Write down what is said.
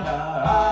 na na na na